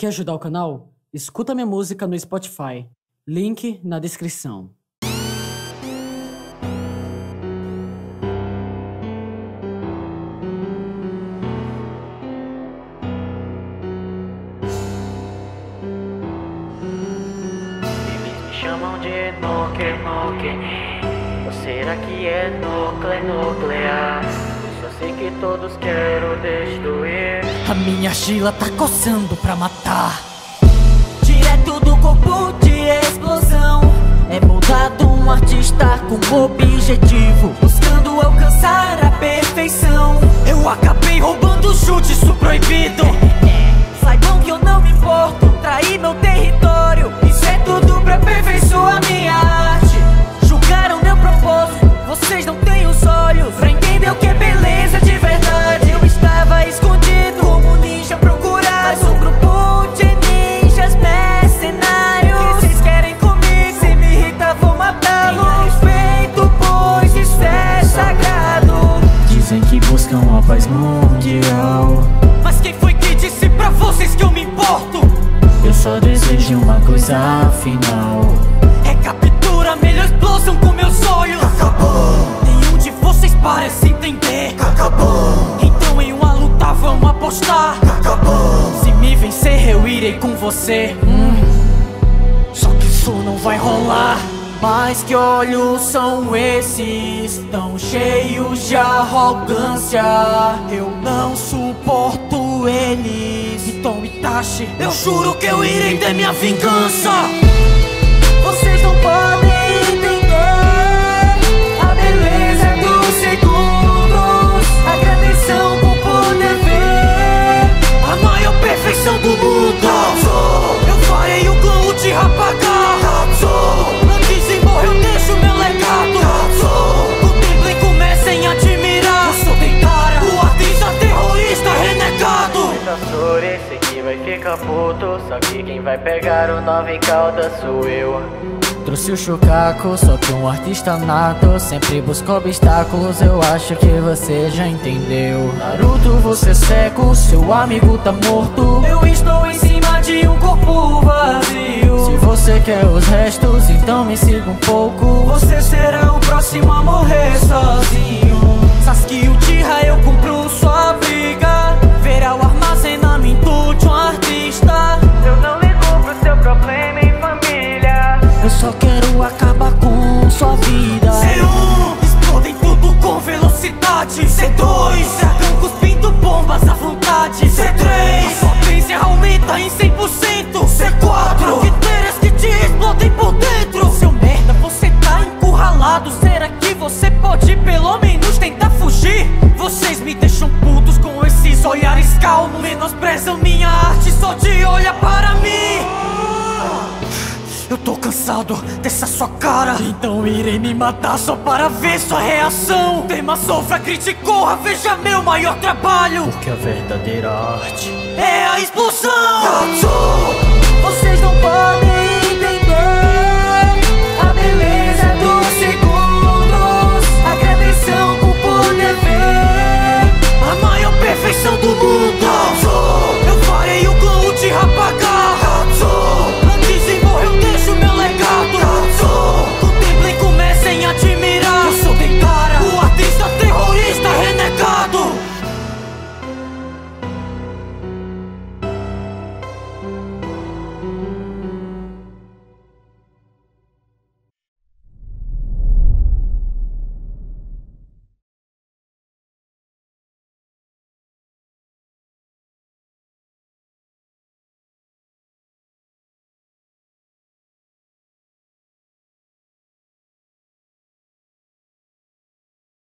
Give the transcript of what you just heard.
Quer ajudar o canal? Escuta minha música no Spotify. Link na descrição. Eles me chamam de Enoque, Enoque Ou será que é núcleo, nuclear? Sei que todos quero destruir. A minha Sheila tá coçando pra matar. Direto do corpo de explosão. É moldado um artista com objetivo Buscando alcançar a perfeição. Eu acabei roubando chute, isso proibido uma coisa afinal Recaptura, melhor explosão com meus olhos. Acabou. Nenhum de vocês parece entender. Acabou. Então em uma luta vamos apostar. Acabou. Se me vencer eu irei com você. Hum. Só que isso não vai rolar mas que olhos são esses, tão cheios de arrogância. Eu não suporto eles. Então Itachi, eu juro que eu irei ter minha vingança ficar puto Só que quem vai pegar o nove cauda sou eu. Trouxe o Chucaco, só que um artista nato Sempre busca obstáculos, eu acho que você já entendeu. Naruto, você é cego, seu amigo tá morto. Eu estou em cima de um corpo vazio. Se você quer os restos, então me siga um pouco. Você será o Eu tô cansado dessa sua cara. Então irei me matar só para ver sua reação. Tema sofra, criticou, veja meu maior trabalho. Porque a verdadeira arte é a explosão Katsu! Tá,